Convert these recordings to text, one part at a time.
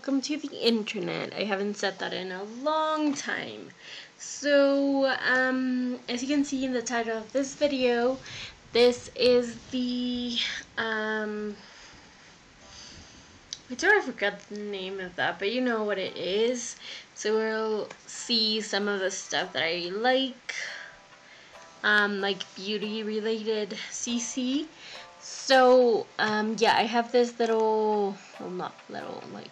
welcome to the internet. I haven't said that in a long time. So, um, as you can see in the title of this video, this is the, um, I don't forgot the name of that, but you know what it is. So we'll see some of the stuff that I like, um, like beauty related CC. So, um, yeah, I have this little, well, not little, like,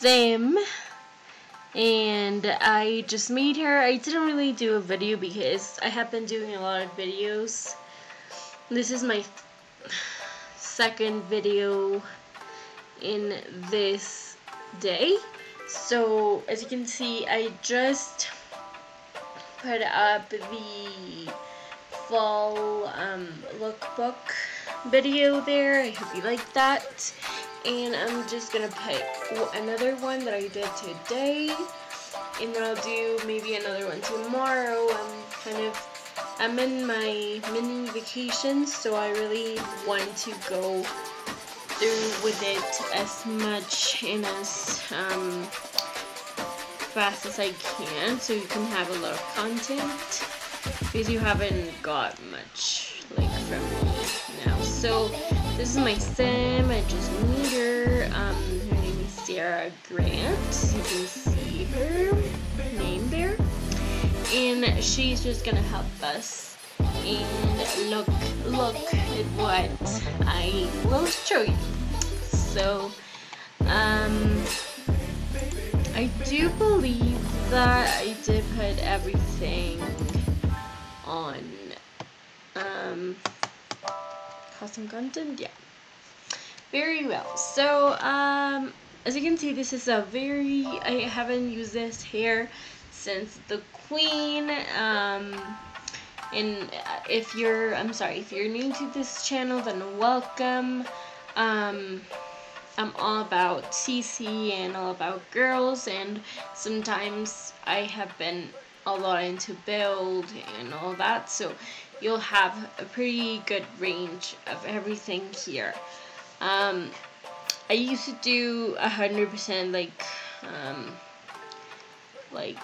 Sim, and I just made her. I didn't really do a video because I have been doing a lot of videos. This is my second video in this day. So, as you can see, I just put up the fall um, lookbook video there. I hope you like that. And I'm just to put another one that I did today. And then I'll do maybe another one tomorrow. I'm kind of, I'm in my mini vacation, so I really want to go through with it as much and as um, fast as I can so you can have a lot of content because you haven't got much like from me now. So this is my sim. I just. Um, her name is Sarah Grant. You can see her name there, and she's just gonna help us. And look, look at what I will show you. So, um, I do believe that I did put everything on um, custom content. Yeah, very well. So um, as you can see, this is a very I haven't used this hair since the Queen. Um, and if you're I'm sorry if you're new to this channel, then welcome. Um, I'm all about CC and all about girls and sometimes I have been a lot into build and all that so you'll have a pretty good range of everything here um, I used to do a hundred percent like um, like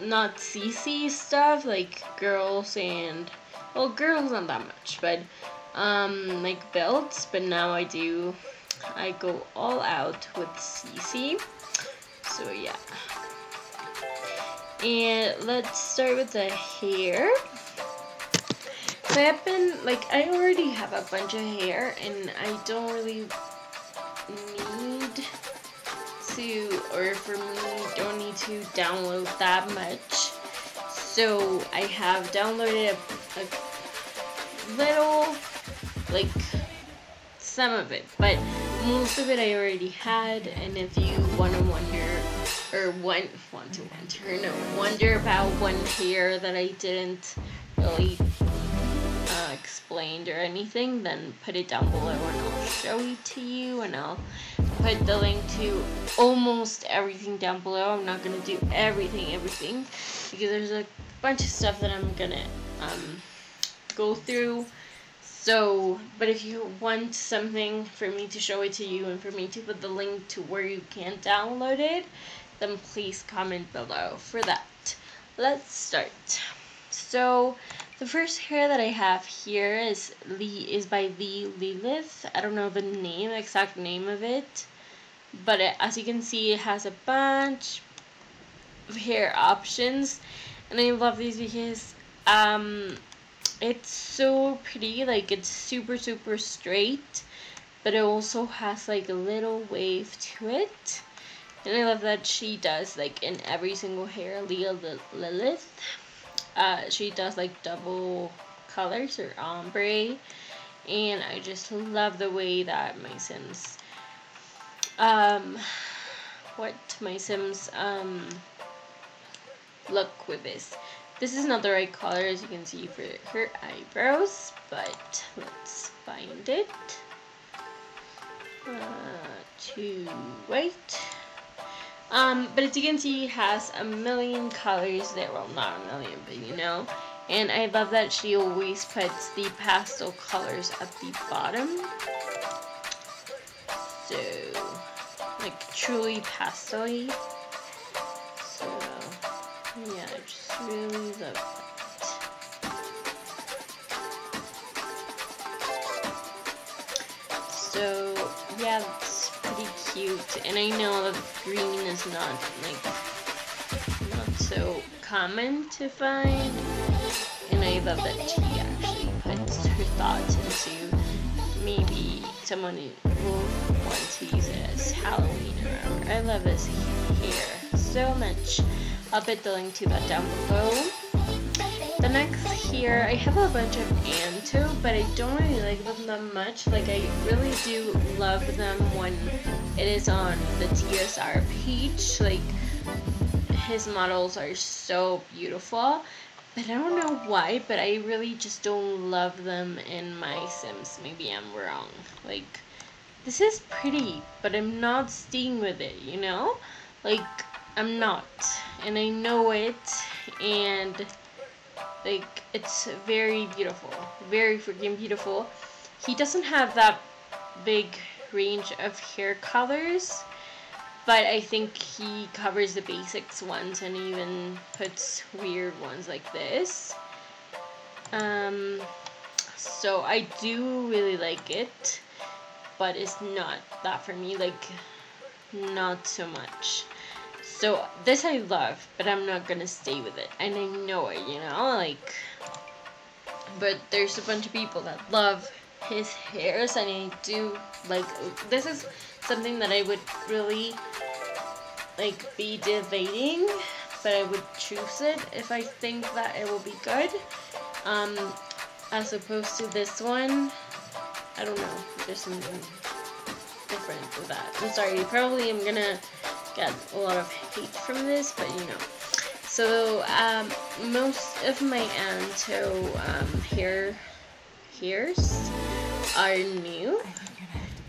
not CC stuff like girls and well girls not that much but um, like belts. but now I do I go all out with CC so yeah and let's start with the hair. I've been, like, I already have a bunch of hair, and I don't really need to, or for me, don't need to download that much. So I have downloaded a, a little, like, some of it, but most of it I already had, and if you want to wonder or one want to wonder no wonder about one hair that I didn't really explained or anything then put it down below and I'll show it to you and I'll put the link to almost everything down below I'm not gonna do everything everything because there's a bunch of stuff that I'm gonna um, go through so, but if you want something for me to show it to you and for me to put the link to where you can download it, then please comment below for that. Let's start. So the first hair that I have here is Lee is by Leah Lilith. I don't know the name, exact name of it, but it, as you can see, it has a bunch of hair options, and I love these because um, it's so pretty. Like it's super super straight, but it also has like a little wave to it. And I love that she does, like, in every single hair, Leah Lilith, uh, she does, like, double colors or ombre. And I just love the way that my Sims, um, what my Sims, um, look with this. This is not the right color, as you can see, for her eyebrows, but let's find it. Uh, to white. Um, but as you can see, has a million colors there. Well, not a million, but you know. And I love that she always puts the pastel colors at the bottom. So, like truly pastel -y. So yeah, I just really love that. So yeah, cute. And I know that green is not like not so common to find. And I love that she actually puts her thoughts into maybe someone will want to use it as Halloween or I love this here so much. I'll put the link to that down below. The next here, I have a bunch of Anto, but I don't really like them that much. Like, I really do love them when it is on the TSR page. Like, his models are so beautiful. But I don't know why, but I really just don't love them in my Sims. Maybe I'm wrong. Like, this is pretty, but I'm not staying with it, you know? Like, I'm not. And I know it, and like, it's very beautiful. Very freaking beautiful. He doesn't have that big range of hair colors. But I think he covers the basics ones and even puts weird ones like this. Um, so I do really like it. But it's not that for me. Like, not so much. So this I love, but I'm not gonna stay with it. And I know it, you know, like but there's a bunch of people that love his hairs and I do like this is something that I would really like be debating but I would choose it if I think that it will be good um as opposed to this one I don't know there's something different with that I'm sorry probably I'm gonna get a lot of hate from this, but you know. So, um, most of my Anto um, hair hairs are new.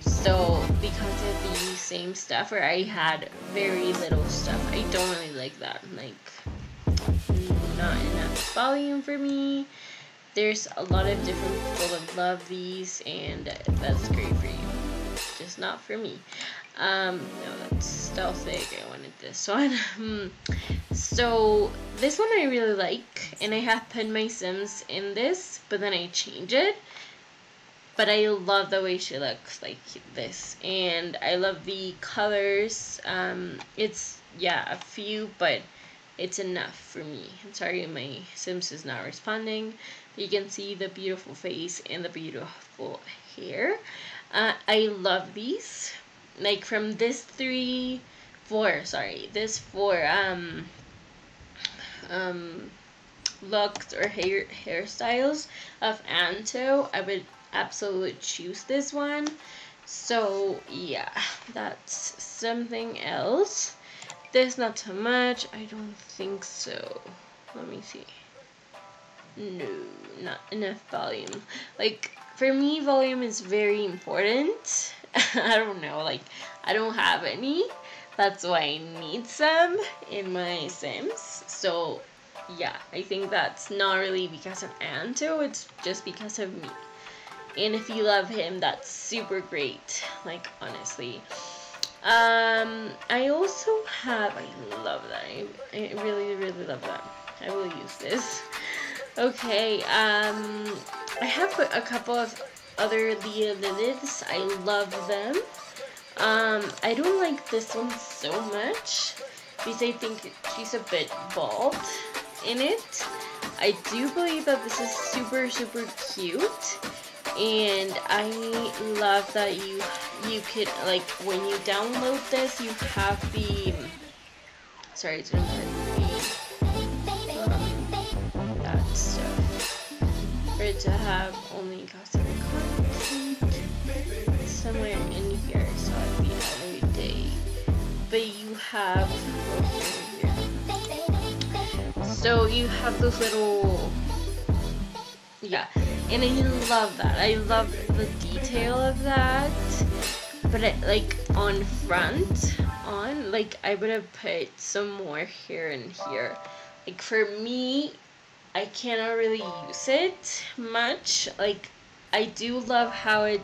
So, because of the same stuff, where I had very little stuff, I don't really like that. Like, not enough volume for me. There's a lot of different people that love these, and that's great for you. Just not for me. Um, no, that's stealthic. I wanted this one. Hmm. so, this one I really like, and I have put my Sims in this, but then I change it. But I love the way she looks like this, and I love the colors. Um, it's, yeah, a few, but it's enough for me. I'm sorry my Sims is not responding. You can see the beautiful face and the beautiful hair. Uh, I love these like from this three four sorry this four um um looks or hair hairstyles of Anto I would absolutely choose this one. So yeah that's something else. This not too much. I don't think so. Let me see. No not enough volume. Like for me volume is very important I don't know, like, I don't have any. That's why I need some in my Sims. So, yeah, I think that's not really because of Anto, it's just because of me. And if you love him, that's super great, like, honestly. Um, I also have, I love that, I, I really, really love that. I will use this. Okay, um, I have a couple of other Leah Liliths. I love them. Um, I don't like this one so much because I think she's a bit bald in it. I do believe that this is super, super cute. And I love that you you could like when you download this you have the sorry it's gonna it to have only custom somewhere in here, so I'd be every day. But you have So you have those little yeah, and I love that. I love the detail of that. But it, like on front, on like I would have put some more here and here. Like for me, I cannot really use it much. Like I do love how it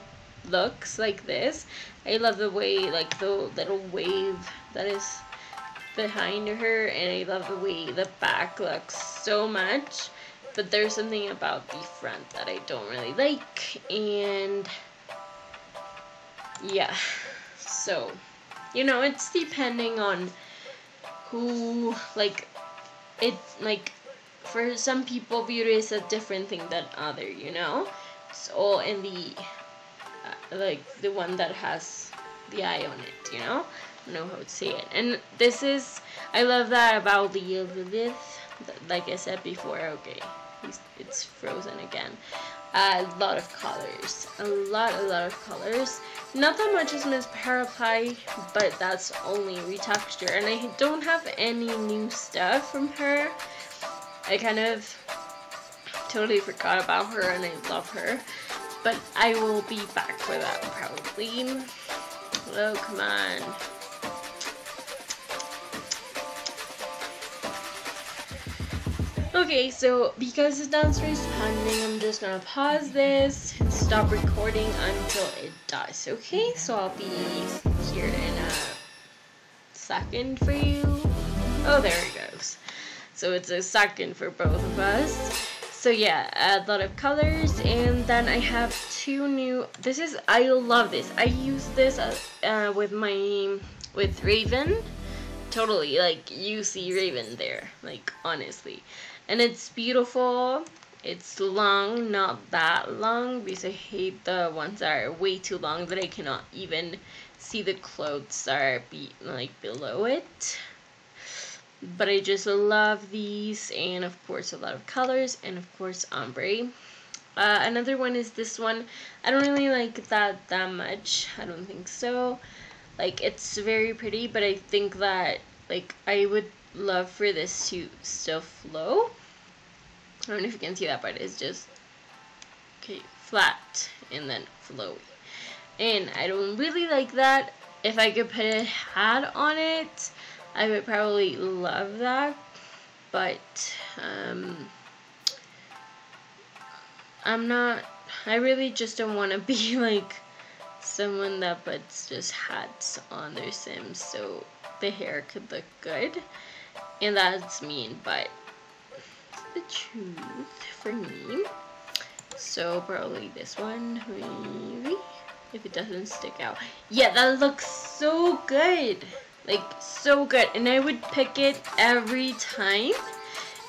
looks like this I love the way, like, the little wave that is behind her, and I love the way the back looks so much. But there's something about the front that I don't really like, and yeah, so, you know, it's depending on who, like, it, like, for some people, beauty is a different thing than other, you know? So, in the, uh, like, the one that has the eye on it, you know? I know how to say it. And this is, I love that about the Lilith, like I said before, okay, it's frozen again. A lot of colors, a lot, a lot of colors. Not that much as Miss Paraply, but that's only retexture. And I don't have any new stuff from her. I kind of totally forgot about her and I love her. But I will be back for that probably. Oh, come on. Okay, so because it's downstairs pending, I'm just gonna pause this and stop recording until it does, okay? So I'll be here in a second for you. Oh, there. So it's a second for both of us. So yeah, a lot of colors, and then I have two new, this is, I love this. I use this uh, uh, with my, with Raven. Totally, like, you see Raven there, like, honestly and it's beautiful it's long not that long because I hate the ones that are way too long that I cannot even see the clothes are be like below it but I just love these and of course a lot of colors and of course ombre uh, another one is this one I don't really like that that much I don't think so like it's very pretty but I think that like I would love for this to still flow. I don't know if you can see that, but it's just okay, flat and then flowy. And I don't really like that. If I could put a hat on it, I would probably love that. But um, I'm not. I really just don't want to be like someone that puts just hats on their Sims so the hair could look good and that's mean but the truth for me so probably this one maybe if it doesn't stick out yeah that looks so good like so good and I would pick it every time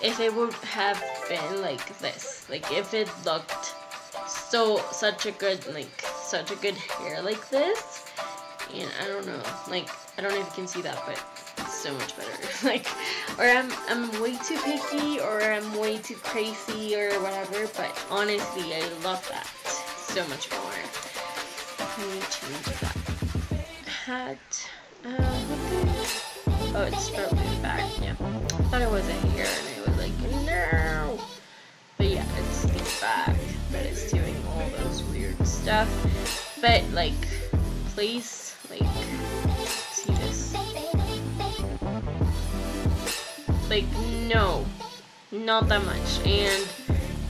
if it would have been like this like if it looked so such a good like such a good hair like this and I don't know like I don't know if you can see that but so much better. like, or I'm, I'm way too picky, or I'm way too crazy, or whatever, but honestly, I love that so much more. Let me change that hat. Uh, oh, it's the back, yeah. I thought it wasn't here, and I was like, no! But yeah, it's the back but it's doing all those weird stuff. But, like, please, like, see this. Like, no, not that much. And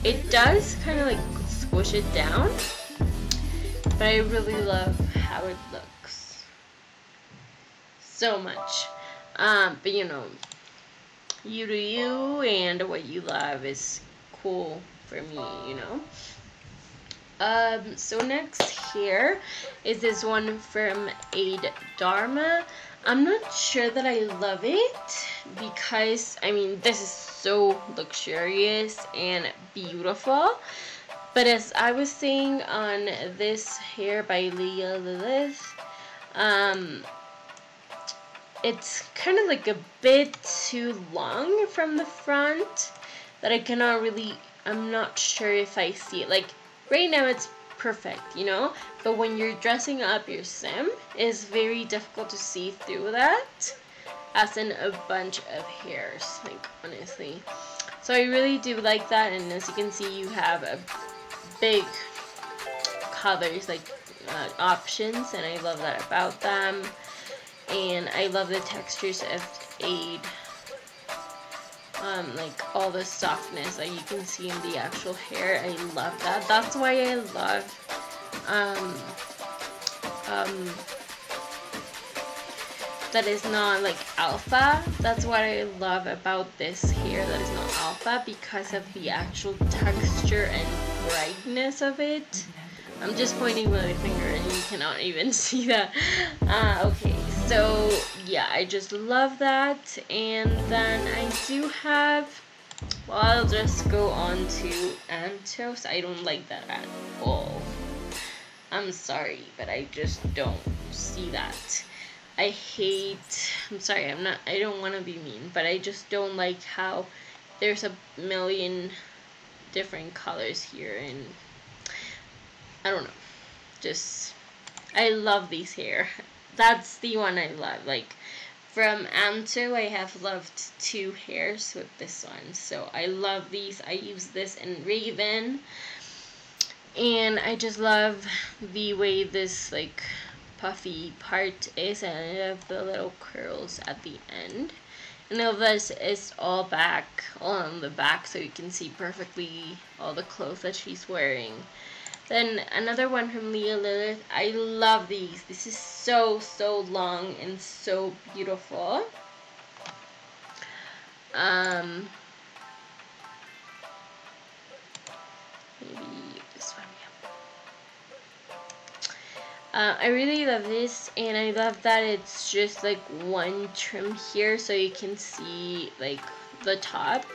it does kind of like squish it down, but I really love how it looks. So much. Um, but you know, you do you, and what you love is cool for me, you know. Um, so next here is this one from Ade Darma. I'm not sure that I love it because, I mean, this is so luxurious and beautiful. But as I was saying on this hair by Leah Lilith, um, it's kind of like a bit too long from the front that I cannot really, I'm not sure if I see it. Like, right now it's perfect, you know? But when you're dressing up your sim, it's very difficult to see through that as in a bunch of hairs, like honestly. So I really do like that and as you can see you have a big colors like uh, options and I love that about them. And I love the textures of Ade um, like all the softness that you can see in the actual hair. I love that. That's why I love um, um, that is not like alpha. That's what I love about this hair that is not alpha because of the actual texture and brightness of it. I'm just pointing with my finger and you cannot even see that. Uh, okay, so yeah, I just love that. And then I do have, well, I'll just go on to Antos. I don't like that at all. I'm sorry, but I just don't see that. I hate, I'm sorry, I'm not, I don't want to be mean, but I just don't like how there's a million different colors here and I don't know. Just, I love these hair. That's the one I love. Like, from Anto, I have loved two hairs with this one. So I love these. I use this in Raven. And I just love the way this, like, puffy part is. And I the little curls at the end. And all this is all back, all on the back, so you can see perfectly all the clothes that she's wearing. Then another one from Leah Lilith. I love these. This is so, so long and so beautiful. Um, maybe this one, yeah. Uh, I really love this and I love that it's just like one trim here so you can see like the top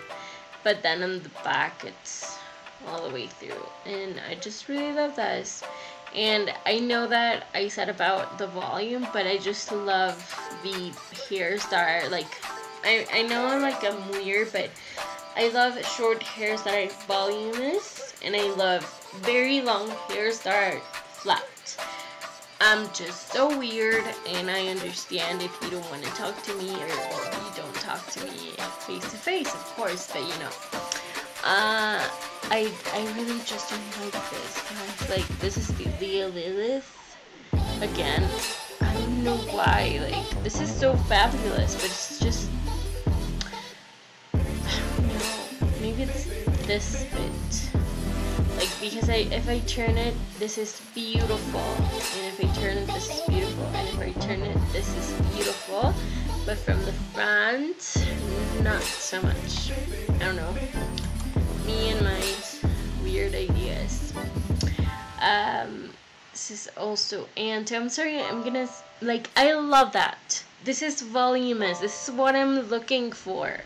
but then on the back it's all the way through and I just really love this. And I know that I said about the volume but I just love the hairs that are like I, I know I'm like I'm weird but I love short hairs that are voluminous and I love very long hairs that are flat. I'm just so weird and I understand if you don't want to talk to me or you don't talk to me face to face of course but you know. Uh I I really just don't like this, guys. Like, this is Leah Lilith. Again, I don't know why. Like, this is so fabulous, but it's just... I. Maybe it's this bit. Like, because I if I turn it, this is beautiful. And if I turn it, this is beautiful. And if I turn it, this is beautiful. But from the front, not so much. I don't know me and my weird ideas. Um, this is also Anto. I'm sorry, I'm gonna like. I love that. This is voluminous. This is what I'm looking for.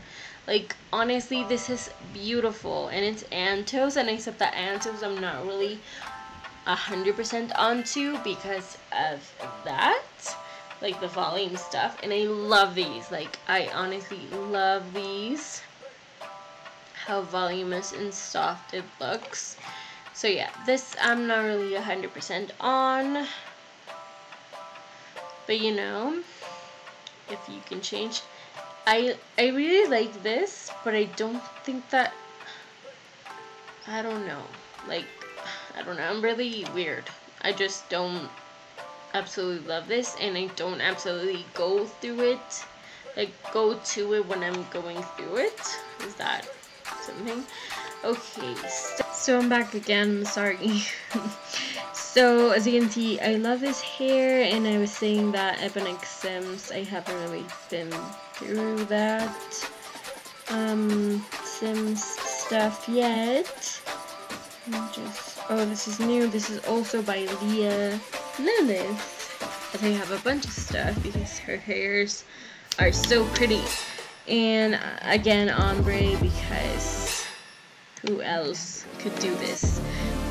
Like honestly, this is beautiful, and it's Antos, and except that Antos, I'm not really hundred percent onto because of that like the volume stuff and I love these like I honestly love these how voluminous and soft it looks. So yeah, this I'm not really 100% on. But you know, if you can change. I, I really like this, but I don't think that, I don't know. Like, I don't know, I'm really weird. I just don't absolutely love this, and I don't absolutely go through it, like, go to it when I'm going through it. Is that something. Okay, so, so I'm back again, sorry. so, as you can see, I love his hair, and I was saying that Ebonic Sims, I haven't really been through that um, Sims stuff yet. Just, oh, this is new. This is also by Leah Lilith. But I have a bunch of stuff because her hairs are so pretty. And uh, again, ombre because who else could do this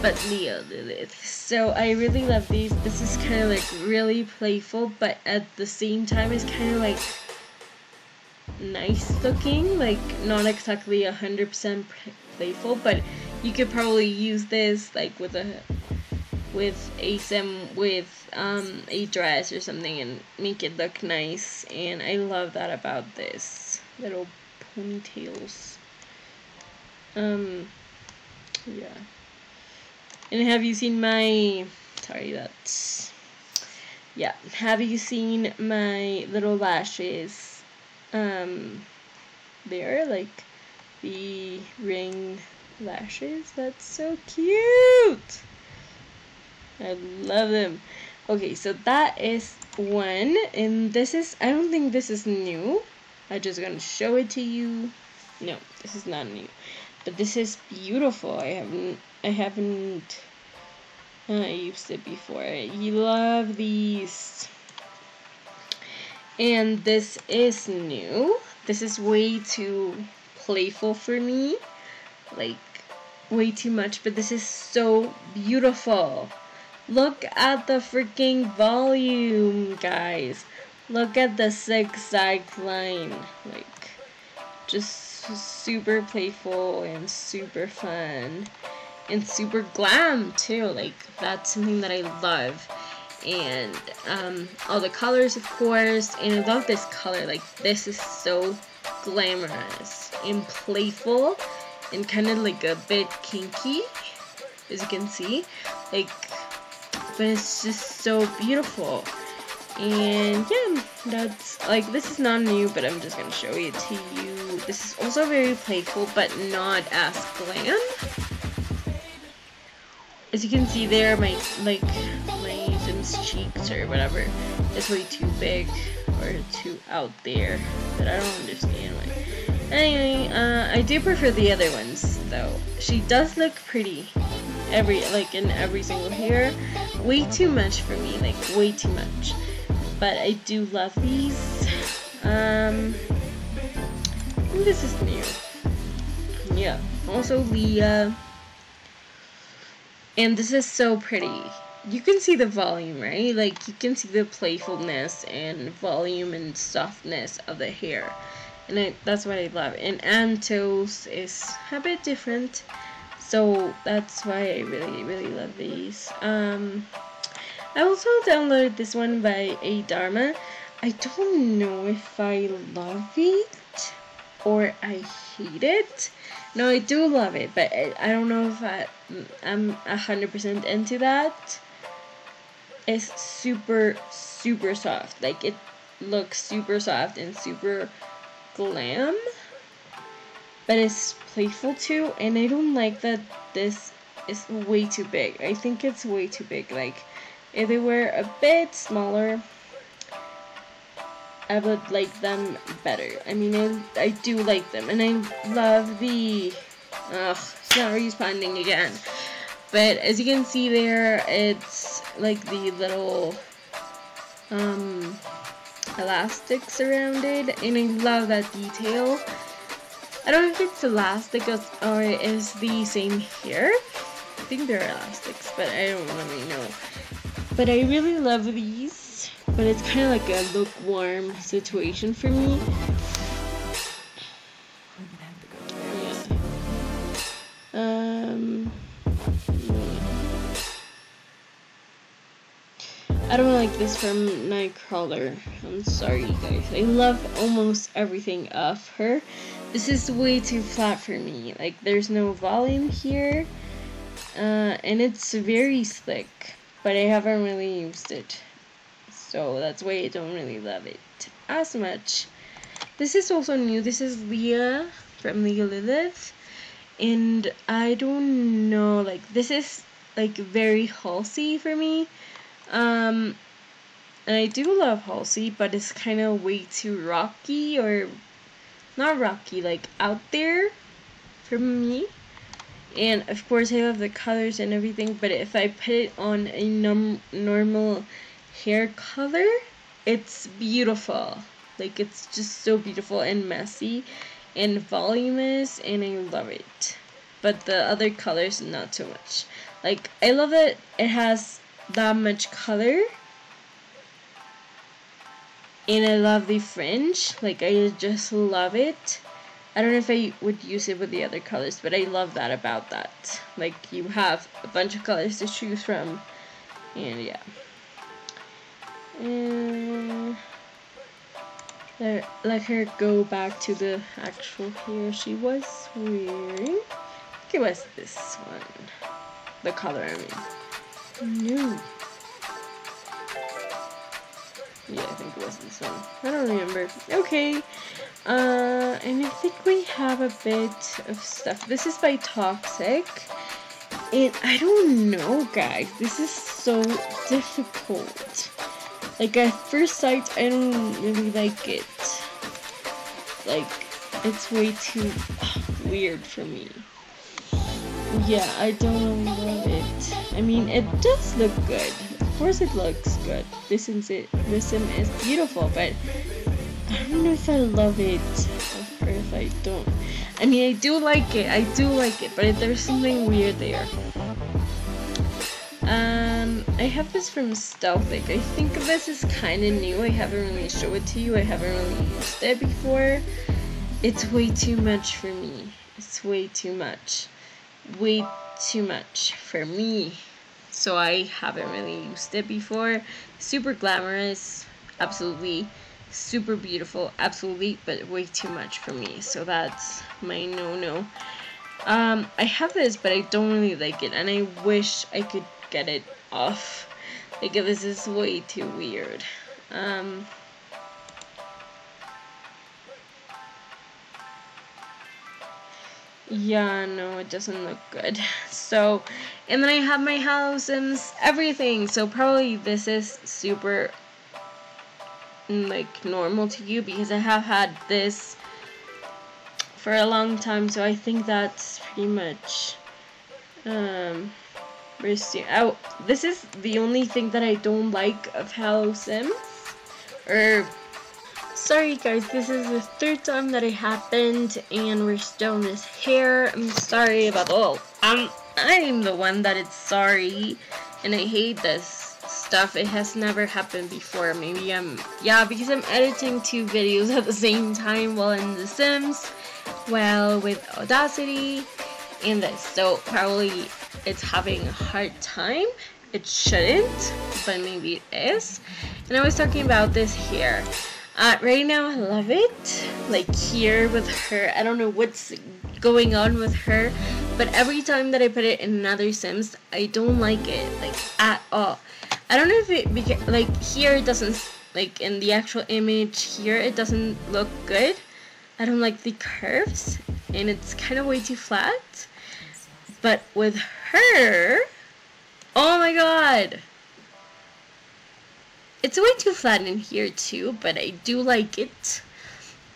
but Leah Lilith. So I really love these. This is kind of like really playful, but at the same time, it's kind of like nice looking. Like not exactly 100% playful, but you could probably use this like with a with a sim with um, a dress or something and make it look nice. And I love that about this little ponytails. Um, yeah. And have you seen my, sorry, that's, yeah, have you seen my little lashes, um, there, like, the ring lashes? That's so cute! I love them. Okay, so that is one, and this is, I don't think this is new. I'm just gonna show it to you. No, this is not new. But this is beautiful. I haven't, I haven't uh, used it before. You love these. And this is new. This is way too playful for me. Like, way too much, but this is so beautiful. Look at the freaking volume, guys. Look at the zigzag line. Like, just super playful and super fun. And super glam, too. Like, that's something that I love. And um, all the colors, of course. And I love this color. Like, this is so glamorous and playful and kind of like a bit kinky, as you can see. Like, but it's just so beautiful. And yeah, that's like this is not new, but I'm just gonna show it to you. This is also very playful, but not as glam. As you can see there, my like my Sim's cheeks or whatever is way too big or too out there that I don't understand why. Anyway, uh, I do prefer the other ones though. She does look pretty every like in every single hair. Way too much for me, like way too much. But I do love these. Um, this is new. Yeah. Also Leah. And this is so pretty. You can see the volume, right? Like you can see the playfulness and volume and softness of the hair. And that's what I love. And Antos is a bit different. So that's why I really, really love these. Um, I also downloaded this one by Ade Darma. I don't know if I love it or I hate it. No, I do love it, but I, don't know if I, I'm 100% into that. It's super, super soft. Like, it looks super soft and super glam but it's playful too and I don't like that this is way too big I think it's way too big like if they were a bit smaller I would like them better I mean I, I do like them and I love the ugh it's not responding again but as you can see there it's like the little um elastics around it and I love that detail I don't know if it's elastic or is the same here. I think they're elastics, but I don't really know. But I really love these, but it's kind of like a lukewarm situation for me. Um. I don't like this from Nightcrawler. I'm sorry, guys. I love almost everything of her. This is way too flat for me. Like, there's no volume here. Uh, and it's very slick. But I haven't really used it. So that's why I don't really love it as much. This is also new. This is Leah from Leah Lilith. And I don't know, like, this is, like, very Halsey for me. Um, and I do love Halsey, but it's kind of way too rocky or not rocky, like out there for me. And of course, I love the colors and everything, but if I put it on a normal hair color, it's beautiful. Like, it's just so beautiful and messy and voluminous, and I love it. But the other colors, not so much. Like, I love that it has that much color and I love the fringe like I just love it I don't know if I would use it with the other colors but I love that about that. Like you have a bunch of colors to choose from and yeah. And let, let her go back to the actual hair she was wearing. Okay what's this one. The color I mean. No yeah, I think it was this one. I don't remember. Okay. Uh, and I think we have a bit of stuff. This is by Toxic. And I don't know, guys. This is so difficult. Like at first sight, I don't really like it. Like, it's way too weird for me. Yeah, I don't love it. I mean, it does look good. Of course it looks good. This is it. This sim is beautiful, but I don't know if I love it or if I don't. I mean, I do like it. I do like it, but there's something weird there. Um, I have this from Stealthic. I think this is kind of new. I haven't really showed it to you. I haven't really used it before. It's way too much for me. It's way too much. Way too much for me. So I haven't really used it before. Super glamorous. Absolutely. Super beautiful. Absolutely. But way too much for me. So that's my no-no. Um, I have this, but I don't really like it. And I wish I could get it off. Like this is way too weird. Um, yeah, no, it doesn't look good. So, and then I have my house and everything. So probably this is super like normal to you because I have had this for a long time. So I think that's pretty much um Oh, this is the only thing that I don't like of Hallow Sims. Or, sorry guys, this is the third time that it happened, and we're still in this hair. I'm sorry about all. I'm I'm the one that is sorry, and I hate this stuff. It has never happened before. Maybe I'm yeah because I'm editing two videos at the same time while in The Sims, well with Audacity, and this. So probably it's having a hard time. It shouldn't, but maybe it is. And I was talking about this here. Uh, right now, I love it. Like here with her, I don't know what's going on with her, but every time that I put it in another Sims, I don't like it, like at all. I don't know if it because like here it doesn't like in the actual image here it doesn't look good. I don't like the curves and it's kind of way too flat. But with her, oh my god. It's way too flat in here too, but I do like it.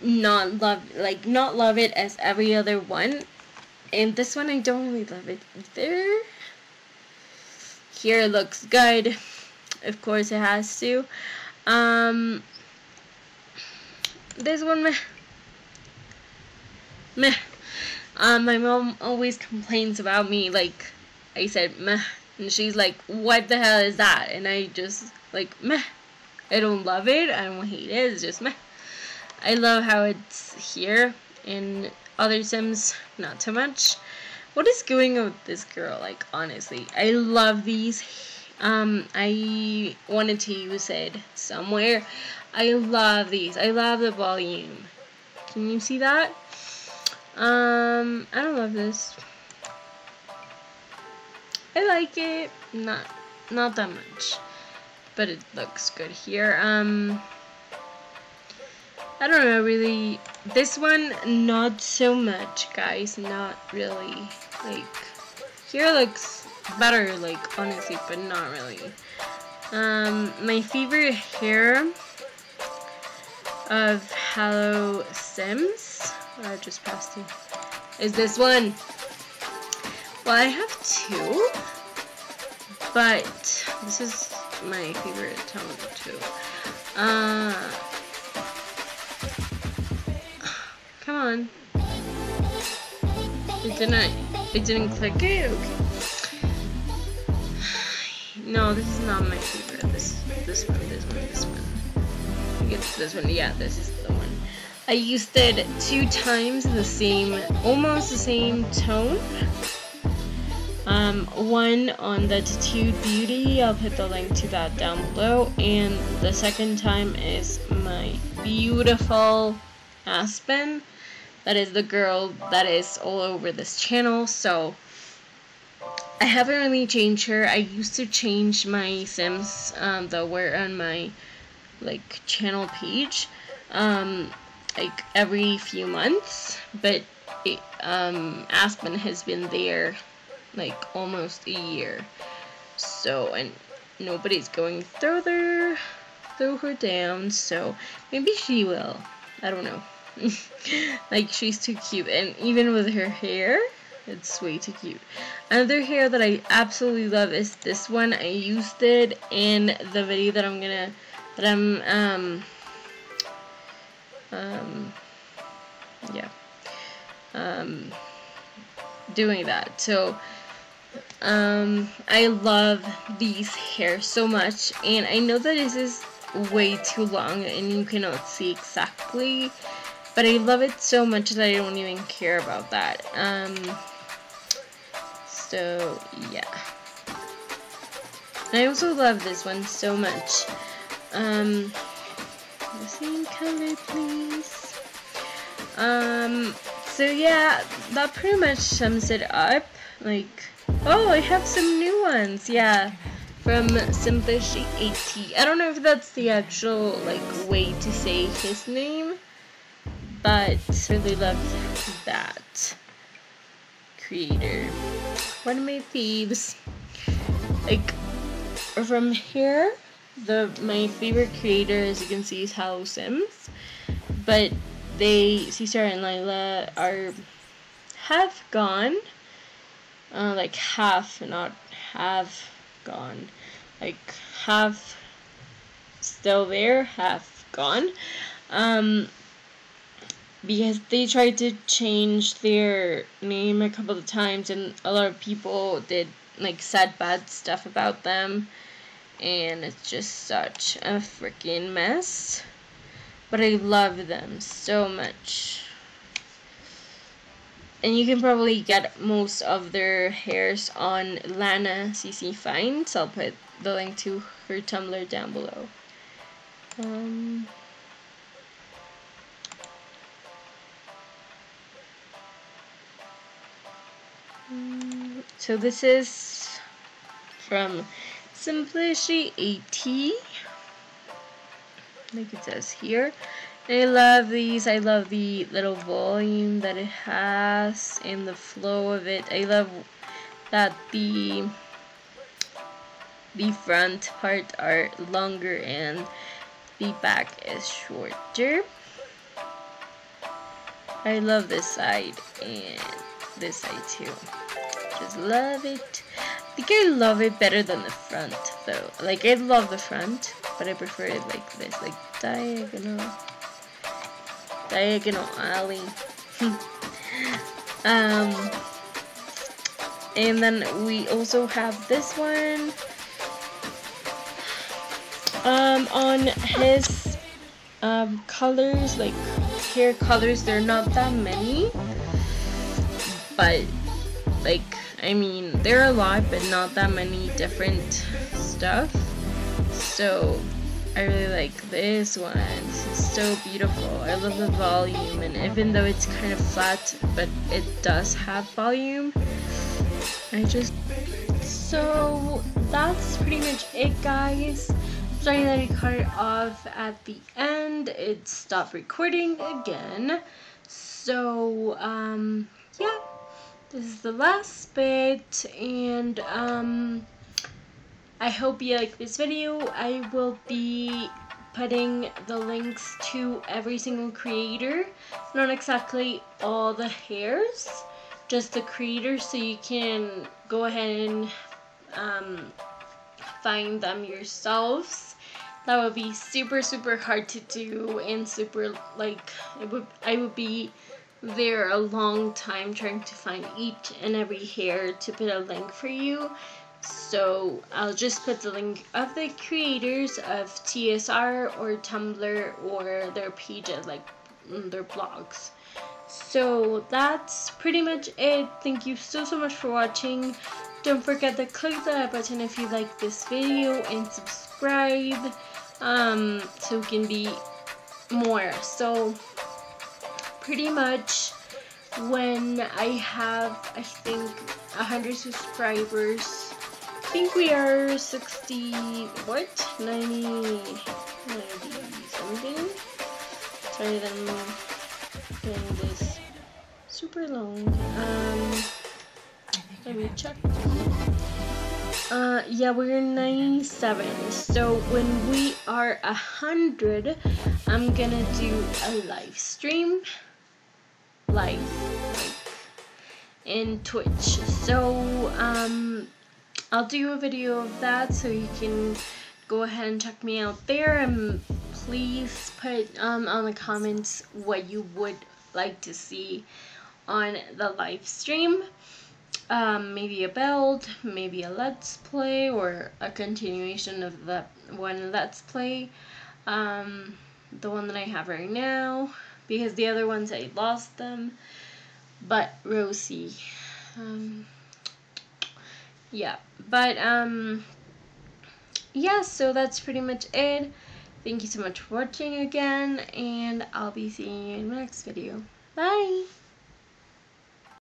Not love, like not love it as every other one. And this one I don't really love it either. Here looks good. Of course it has to. Um, this one meh. Meh. Um, my mom always complains about me, like, I said, meh, and she's like, what the hell is that? And I just, like, meh. I don't love it, I don't hate it, it's just meh. I love how it's here, in other Sims, not too much. What is going on with this girl, like, honestly? I love these. Um, I wanted to use it somewhere. I love these. I love the volume. Can you see that? Um, I don't love this. I like it, not not that much, but it looks good here. Um, I don't know, really. This one, not so much, guys. Not really. Like, here looks better, like, honestly, but not really. Um, my favorite hair of Hallow Sims I just passed you. Is this one? Well, I have two, but this is my favorite tone too. Uh, come on. It didn't. It didn't click. Okay. No, this is not my favorite. This, this one, this one, this one. I guess this one. Yeah, this is the one. I used it two times in the same, almost the same tone. Um, one on the Tattooed Beauty, I'll put the link to that down below, and the second time is my beautiful Aspen. That is the girl that is all over this channel, so I haven't really changed her. I used to change my Sims um, that were on my like channel page. Um, like every few months, but it, um, Aspen has been there like almost a year. So, and nobody's going further throw her down, so maybe she will. I don't know. like she's too cute and even with her hair it's way too cute another hair that I absolutely love is this one I used it in the video that I'm gonna that I'm um um yeah um doing that so um I love these hair so much and I know that this is way too long and you cannot see exactly but I love it so much that I don't even care about that. Um, so, yeah. And I also love this one so much. Um, the same color, please. Um, so yeah, that pretty much sums it up. Like, oh, I have some new ones. Yeah, from Simplicity AT. I don't know if that's the actual, like, way to say his name but really love that creator. One of my thieves. Like from here, the my favorite creator, as you can see, is Hallow Sims. But they, Caesar and Lila, are have gone. Uh, like half, not half gone. Like half still there, half gone. Um, because they tried to change their name a couple of times and a lot of people did like said bad stuff about them and it's just such a freaking mess but I love them so much and you can probably get most of their hairs on Lana CC Finds. I'll put the link to her Tumblr down below. Um, So this is from Simpliciaty, like it says here. I love these. I love the little volume that it has and the flow of it. I love that the the front part are longer and the back is shorter. I love this side and this side too. Just love it. I think I love it better than the front though. Like I love the front, but I prefer it like this, like diagonal, diagonal alley. um, and then we also have this one. Um, on his um, colors, like hair colors, there are not that many, but like I mean there are a lot but not that many different stuff so I really like this one. It's so beautiful. I love the volume and even though it's kind of flat but it does have volume. I just so that's pretty much it guys. Sorry that I cut it off at the end. It stopped recording again. So um yeah. This is the last bit and um I hope you like this video. I will be putting the links to every single creator. Not exactly all the hairs, just the creators so you can go ahead and um, find them yourselves. That would be super super hard to do and super like it would I would be there a long time trying to find each and every hair to put a link for you. So I'll just put the link of the creators of TSR or Tumblr or their pages, like mm, their blogs. So that's pretty much it. Thank you so so much for watching. Don't forget to click the button if you like this video and subscribe um, so we can be more. So pretty much when I have, I think, 100 subscribers. I think we are 60, what? 90, 90 something? Sorry that I'm doing this super long. Um, let me check. Uh, yeah, we're 97. So when we are 100, I'm gonna do a live stream. Live. in Twitch. So, um, I'll do a video of that so you can go ahead and check me out there and please put um, on the comments what you would like to see on the live stream um, maybe a build, maybe a let's play, or a continuation of the one let's play. Um, the one that I have right now, because the other ones I lost them. But Rosie, um, yeah, but um, yeah, so that's pretty much it. Thank you so much for watching again, and I'll be seeing you in the next video. Bye!